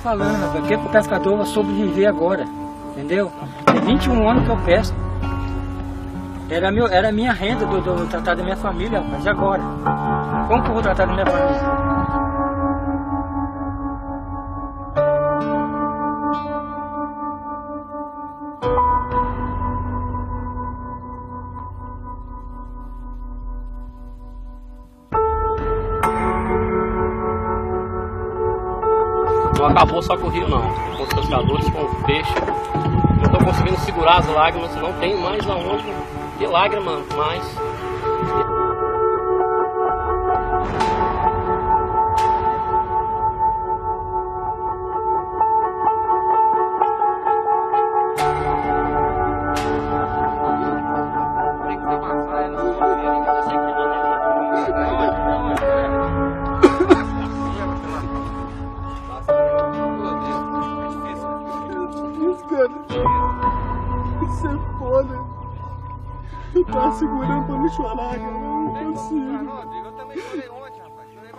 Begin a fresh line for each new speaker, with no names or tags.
falando, rapaz. Que o pescador sobreviver agora. Entendeu? Tem 21 anos que eu pesco. Era, meu, era minha renda do, do tratar da minha família, mas agora? Como que eu vou tratar da minha família?
Não acabou só com o rio não, com os pescadores, com o peixe. Não estou conseguindo segurar as lágrimas, não tem mais aonde ter lágrima mais.
Cara. Isso é foda. Eu tava segurando pra não chorar, cara. Eu não consigo.
Eu também chorei ontem, rapaz. Chorei
não.